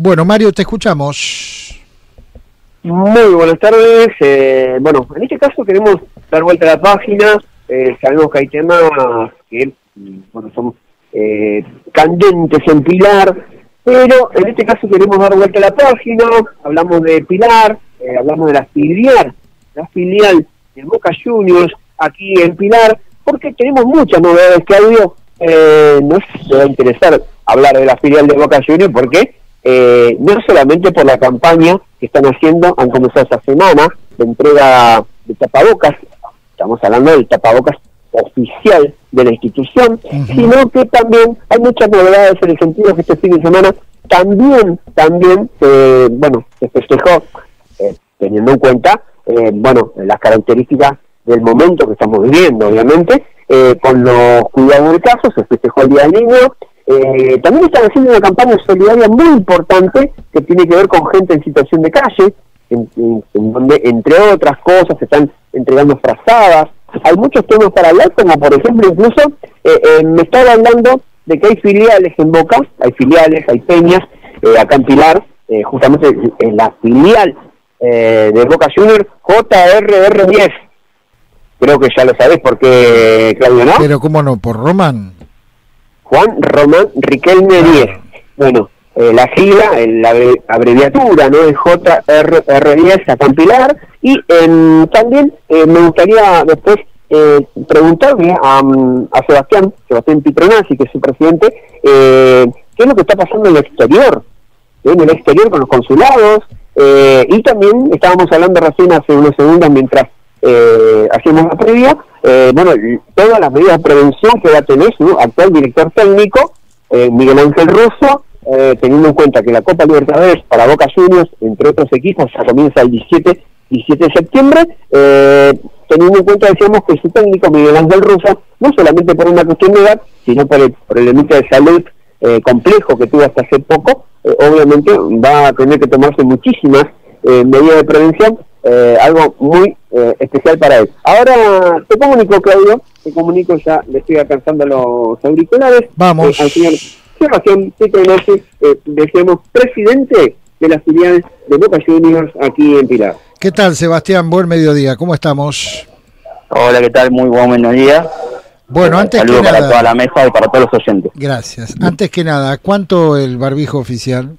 Bueno, Mario, te escuchamos. Muy buenas tardes. Eh, bueno, en este caso queremos dar vuelta a la página. Eh, sabemos que hay temas que bueno, son eh, candentes en Pilar, pero en este caso queremos dar vuelta a la página. Hablamos de Pilar, eh, hablamos de la filial, la filial de Boca Juniors aquí en Pilar, porque tenemos muchas novedades, Claudio. Eh, no se va a interesar hablar de la filial de Boca Juniors porque eh, no solamente por la campaña que están haciendo, han comenzado esta semana de entrega de tapabocas, estamos hablando del tapabocas oficial de la institución, sino que también hay muchas novedades en el sentido que este fin de semana también, también, eh, bueno, se festejó, eh, teniendo en cuenta, eh, bueno, las características del momento que estamos viviendo, obviamente, con los cuidados del caso, se festejó el Día del Niño, eh, también están haciendo una campaña solidaria muy importante que tiene que ver con gente en situación de calle, en, donde, entre otras cosas, se están entregando frazadas. Hay muchos temas para hablar, como por ejemplo, incluso eh, eh, me estaba hablando de que hay filiales en Boca, hay filiales, hay peñas, acá en Pilar, justamente en la filial de Boca Junior, JRR10. Creo que ya lo sabés porque, Claudio, ¿no? Pero cómo no, por Román. Juan Román Riquelme 10. Bueno, eh, la sigla, la abreviatura, ¿no? Es JRR10 a Campilar. Y em, también eh, me gustaría después eh, preguntarle a, a, Sebastián, Sebastián Pitronazzi, que es su presidente, qué es lo que está pasando en el exterior, en el exterior con los consulados. y también estábamos hablando recién hace unos segundos mientras eh, hacemos la previa, eh, bueno, todas las medidas de prevención que va a tener su actual director técnico, eh, Miguel Ángel Russo, eh, teniendo en cuenta que la Copa Libertadores para Boca Juniors, entre otros equipos, ya comienza el 17, 17 de septiembre, teniendo en cuenta, decíamos, que su técnico, Miguel Ángel Russo, no solamente por una cuestión de edad, sino por el, límite de salud complejo que tuvo hasta hace poco, obviamente va a tener que tomarse muchísimas medidas de prevención eh, algo muy eh, especial para él. Ahora te comunico, Claudio, te comunico ya, le estoy alcanzando los auriculares. Vamos. Eh, al señor Sebastián Tito Noche, decíamos presidente de las filiales de Boca Juniors aquí en Pilar. ¿Qué tal, Sebastián? Buen mediodía, ¿cómo estamos? Hola, ¿qué tal? Muy buen mediodía. Bueno, antes que para nada, toda la mesa y para todos los oyentes. Gracias. Antes que nada, ¿cuánto el barbijo oficial?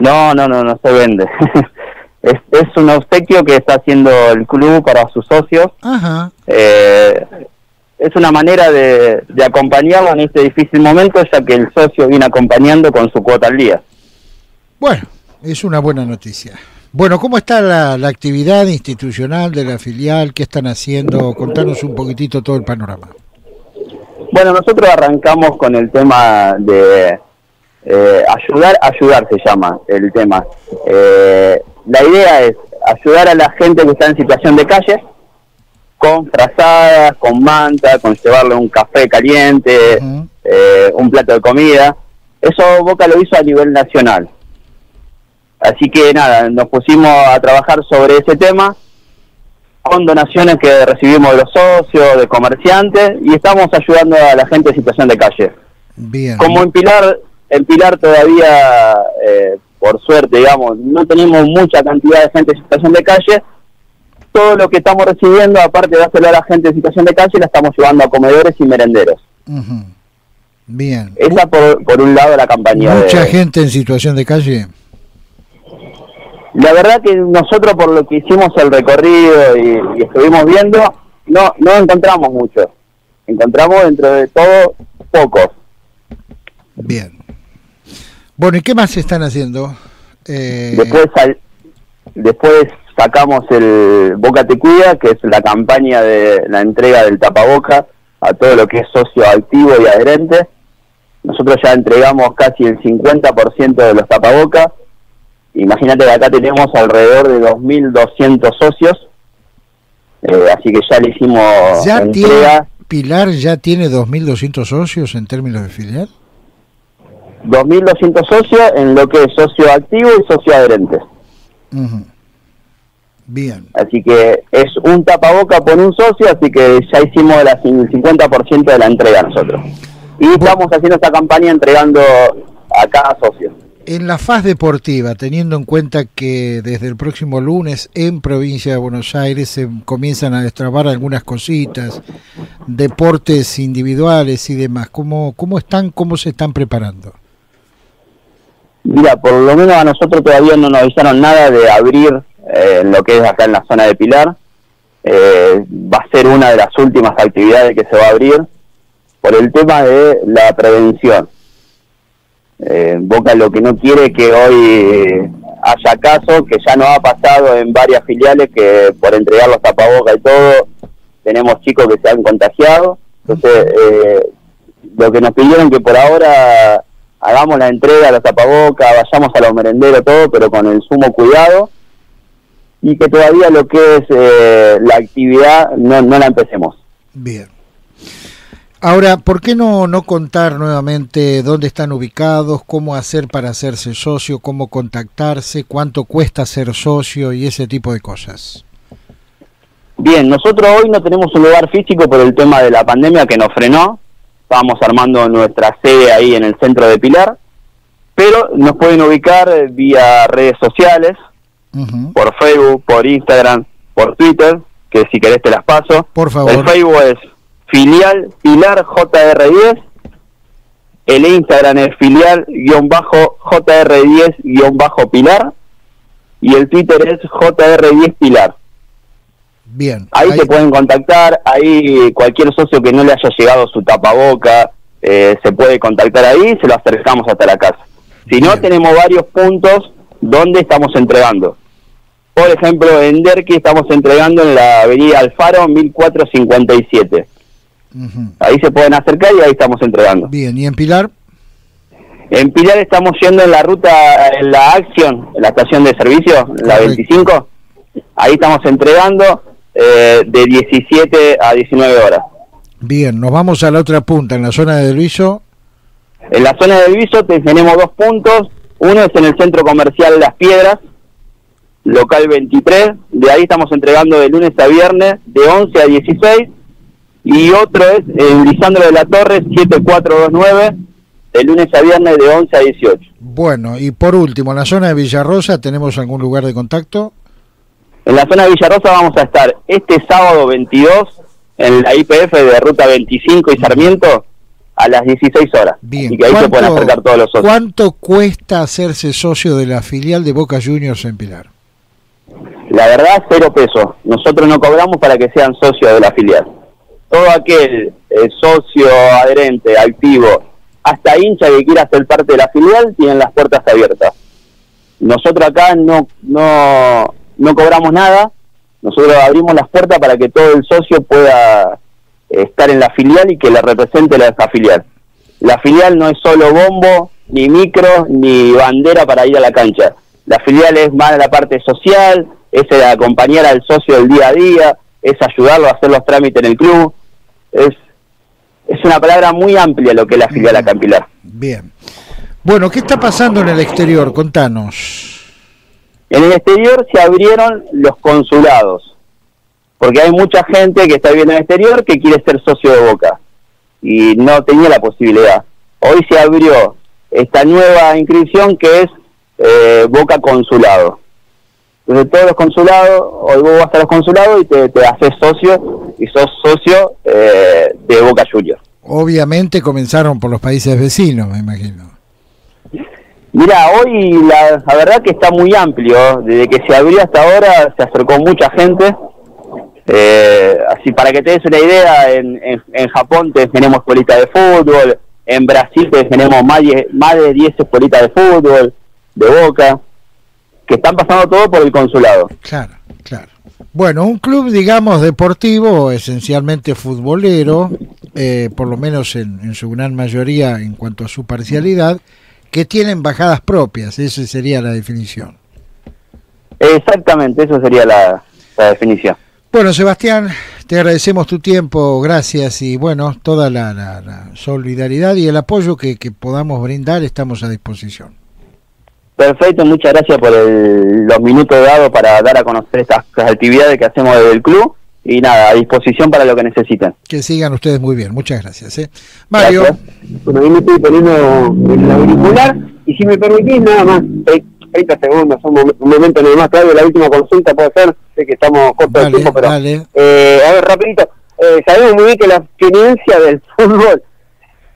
No, no, no, no se vende. es, es un obsequio que está haciendo el club para sus socios. Ajá. Eh, es una manera de, de acompañarlo en este difícil momento, ya que el socio viene acompañando con su cuota al día. Bueno, es una buena noticia. Bueno, ¿cómo está la, la actividad institucional de la filial? ¿Qué están haciendo? Contanos un poquitito todo el panorama. Bueno, nosotros arrancamos con el tema de eh, ayudar, ayudar se llama el tema. Eh, la idea es ayudar a la gente que está en situación de calle con frazadas, con manta, con llevarle un café caliente, eh, un plato de comida. Eso Boca lo hizo a nivel nacional. Así que nada, nos pusimos a trabajar sobre ese tema con donaciones que recibimos de los socios, de comerciantes, y estamos ayudando a la gente en situación de calle. Bien. Como en Pilar, en Pilar todavía eh, por suerte, digamos, no tenemos mucha cantidad de gente en situación de calle. Todo lo que estamos recibiendo, aparte de hacerlo a la gente en situación de calle, la estamos llevando a comedores y merenderos. Bien. Esa por, por un lado la campaña. ¿Mucha gente en situación de calle? La verdad que nosotros por lo que hicimos el recorrido y, y estuvimos viendo, no, no encontramos mucho. Encontramos dentro de todo pocos. Bien. Bueno, ¿y qué más están haciendo? Eh... Después, después sacamos el Boca Te Cuida, que es la campaña de la entrega del tapaboca a todo lo que es socio activo y adherente. Nosotros ya entregamos casi el 50% de los tapabocas. Imagínate que acá tenemos alrededor de 2.200 socios. Eh, así que ya le hicimos ¿Ya entrega. Tiene, ¿Pilar ya tiene 2.200 socios en términos de filial? 2.200 socios en lo que es socio activo y socio adherente. Uh -huh. Bien. Así que es un tapaboca por un socio, así que ya hicimos el 50% de la entrega nosotros. Y estamos haciendo esta campaña entregando a cada socio. En la faz deportiva, teniendo en cuenta que desde el próximo lunes en provincia de Buenos Aires se comienzan a destrabar algunas cositas, deportes individuales y demás, ¿cómo, cómo están, cómo se están preparando? Mira, por lo menos a nosotros todavía no nos avisaron nada de abrir eh, lo que es acá en la zona de Pilar. Eh, va a ser una de las últimas actividades que se va a abrir por el tema de la prevención. Eh, Boca lo que no quiere que hoy haya caso, que ya no ha pasado en varias filiales que por entregar los tapabocas y todo, tenemos chicos que se han contagiado. Entonces, eh, lo que nos pidieron que por ahora hagamos la entrega a los tapabocas, vayamos a los merenderos, todo, pero con el sumo cuidado y que todavía lo que es eh, la actividad no, no la empecemos. Bien. Ahora, ¿por qué no, no contar nuevamente dónde están ubicados, cómo hacer para hacerse socio, cómo contactarse, cuánto cuesta ser socio y ese tipo de cosas? Bien, nosotros hoy no tenemos un lugar físico por el tema de la pandemia que nos frenó. Estábamos armando nuestra sede ahí en el centro de Pilar, pero nos pueden ubicar vía redes sociales, por Facebook, por Instagram, por Twitter, que si querés te las paso. Por favor. El Facebook es filial Pilar JR10. El Instagram es filial-JR10-Pilar. Y el Twitter es JR10 Pilar. Bien. Ahí, se pueden contactar, ahí cualquier socio que no le haya llegado su tapaboca eh, se puede contactar ahí, se lo acercamos hasta la casa. Si no, tenemos varios puntos donde estamos entregando. Por ejemplo, en Derqui estamos entregando en la avenida Alfaro 1457. Ahí se pueden acercar y ahí estamos entregando. Bien, ¿y en Pilar? En Pilar estamos yendo en la ruta, en la acción, en la estación de servicio, la 25. Ahí estamos entregando eh, de 17 a 19 horas. Bien, nos vamos a la otra punta, en la zona de Viso. En la zona de Viso tenemos dos puntos. Uno es en el centro comercial Las Piedras, local 23. De ahí estamos entregando de lunes a viernes de 11 a 16 y otro es en Lisandro de la Torre 7429 de lunes a viernes de 11 a 18. Bueno, y por último, en la zona de Villarrosa, ¿tenemos algún lugar de contacto? En la zona de Villarrosa vamos a estar este sábado 22 en la IPF de Ruta 25 y Sarmiento a las 16 horas. Bien. Y que ahí se pueden acercar todos los socios. ¿Cuánto cuesta hacerse socio de la filial de Boca Juniors en Pilar? La verdad, cero pesos. Nosotros no cobramos para que sean socios de la filial todo aquel eh, socio adherente, activo, hasta hincha que quiera ser parte de la filial, tienen las puertas abiertas. Nosotros acá no, no, no cobramos nada, nosotros abrimos las puertas para que todo el socio pueda estar en la filial y que le represente la esa filial. La filial no es solo bombo, ni micro, ni bandera para ir a la cancha. La filial es más la parte social, es acompañar al socio del día a día, es ayudarlo a hacer los trámites en el club, es, es una palabra muy amplia lo que es la filial a Campilar. Bien. Bueno, ¿qué está pasando en el exterior? Contanos. En el exterior se abrieron los consulados, porque hay mucha gente que está viviendo en el exterior que quiere ser socio de Boca y no tenía la posibilidad. Hoy se abrió esta nueva inscripción que es eh, Boca Consulado. Entonces todos los consulados, hoy vos vas a los consulados y te, te haces socio y sos socio eh, de Boca Juniors. Obviamente comenzaron por los países vecinos, me imagino. Mira, hoy la, verdad que está muy amplio. Desde que se abrió hasta ahora se acercó mucha gente. Eh, así para que te des una idea, en, en, Japón tenemos escuelitas de fútbol, en Brasil tenemos más, más de 10 escuelitas de fútbol, de boca que están pasando todo por el consulado. Claro, claro. Bueno, un club, digamos, deportivo, esencialmente futbolero, eh, por lo menos en, su gran mayoría en cuanto a su parcialidad, que tiene embajadas propias, esa sería la definición. Exactamente, esa sería la, definición. Bueno, Sebastián, te agradecemos tu tiempo, gracias y bueno, toda la, solidaridad y el apoyo que podamos brindar estamos a disposición. Perfecto, muchas gracias por los minutos dados para dar a conocer estas, actividades que hacemos desde el club y nada, a disposición para lo que necesiten. Que sigan ustedes muy bien, muchas gracias. ¿eh? Mario. Bueno, ahí me estoy poniendo el auricular Y si me permitís nada más, 30 segundos, un, momento nada más, Claudio, la última consulta puede ser, sé que estamos cortos de tiempo, pero eh, a ver, rapidito, eh, sabemos muy bien que la experiencia del fútbol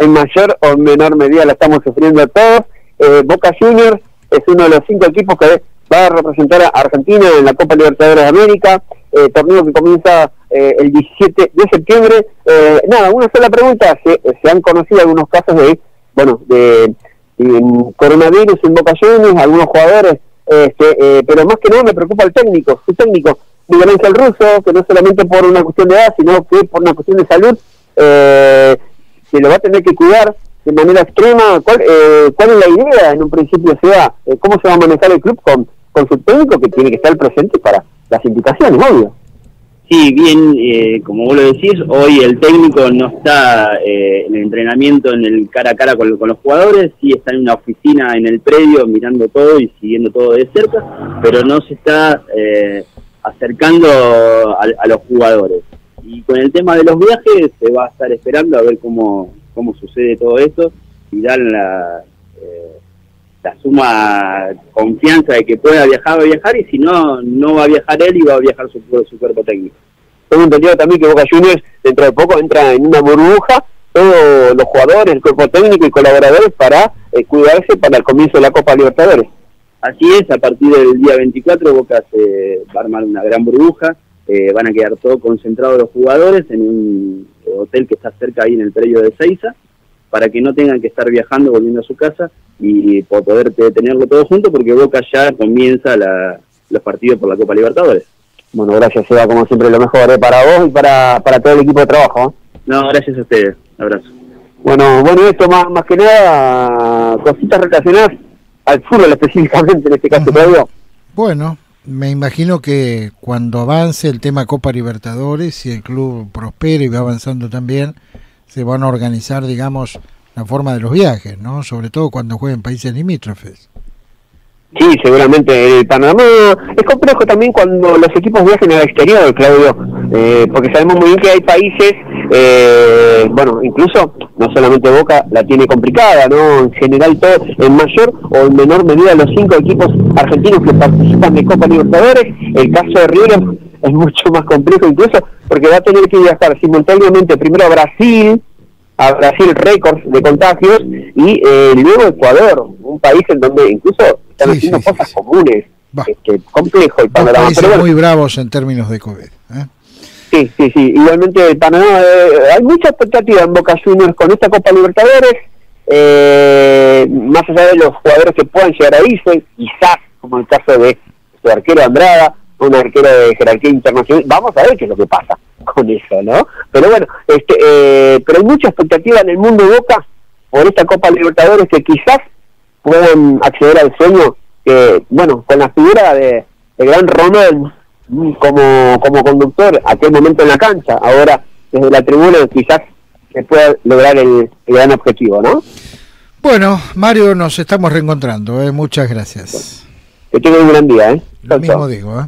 en mayor o menor medida la estamos sufriendo todos. Eh, Boca Juniors es uno de los cinco equipos que va a representar a Argentina en la Copa Libertadores de América, eh, torneo que comienza eh, el 17 de septiembre. Eh, nada, una sola pregunta, se, se, han conocido algunos casos de, bueno, de, coronavirus en Boca Juniors, algunos jugadores, este, pero más que nada me preocupa el técnico, su técnico, Miguel Ángel Russo, que no solamente por una cuestión de edad, sino que por una cuestión de salud, eh, se lo va a tener que cuidar de manera extrema. ¿Cuál, eh, cuál es la idea en un principio? sea, eh, ¿Cómo se va a manejar el club con, con su técnico que tiene que estar presente para las indicaciones, obvio? Sí, bien, eh, como vos lo decís, hoy el técnico no está en el entrenamiento en el cara a cara con, los jugadores, sí está en una oficina en el predio mirando todo y siguiendo todo de cerca, pero no se está acercando a los jugadores. Y con el tema de los viajes se va a estar esperando a ver cómo, cómo sucede todo esto y dan la, eh, la suma confianza de que pueda viajar, va a viajar y si no, no va a viajar él y va a viajar su, su cuerpo técnico. Tengo entendido también que Boca Juniors dentro de poco entra en una burbuja, todos los jugadores, el cuerpo técnico y colaboradores para eh, cuidarse para el comienzo de la Copa Libertadores. Así es, a partir del día 24 Boca se va a armar una gran burbuja, eh, van a quedar todos concentrados los jugadores en un hotel que está cerca ahí en el predio de Seiza, para que no tengan que estar viajando, volviendo a su casa y por poder tenerlo todo junto, porque Boca ya comienza los partidos por la Copa Libertadores. Bueno, gracias, Eva, como siempre, lo mejor ¿eh? para vos y para, para todo el equipo de trabajo. ¿eh? No, gracias a ustedes. Abrazo. Bueno, bueno, esto más, más que nada, cositas relacionadas al fútbol específicamente en este caso, uh Bueno, me imagino que cuando avance el tema Copa Libertadores, y el club prospere y va avanzando también, se van a organizar, digamos, la forma de los viajes, ¿no? Sobre todo cuando jueguen países limítrofes. Sí, seguramente el panorama es complejo también cuando los equipos viajan al exterior, Claudio, eh, porque sabemos muy bien que hay países, eh, bueno, incluso no solamente Boca la tiene complicada, ¿no? En general todo, en mayor o en menor medida los cinco equipos argentinos que participan de Copa Libertadores, el caso de River es mucho más complejo incluso porque va a tener que viajar simultáneamente primero a Brasil, a Brasil récords de contagios y eh, luego Ecuador, un país en donde incluso están haciendo cosas comunes. Este, complejo el panorama. Pero muy bravos en términos de COVID. ¿eh? Sí, sí, sí. Igualmente el panorama, eh, hay mucha expectativa en Boca Juniors con esta Copa Libertadores. Eh, más allá de los jugadores que puedan llegar a irse, quizás, como el caso de su arquero Andrada, un arquero de jerarquía internacional. Vamos a ver qué es lo que pasa con eso, ¿no? Pero bueno, este, eh, pero hay mucha expectativa en el mundo de Boca por esta Copa Libertadores que quizás puedan acceder al sueño que, bueno, con la figura de, Gran Ronald como, como conductor, aquel momento en la cancha, ahora desde la tribuna quizás se pueda lograr el, gran objetivo, ¿no? Bueno, Mario, nos estamos reencontrando, ¿eh? muchas gracias. Que tenga un gran día, ¿eh? Lo mismo digo, ¿eh?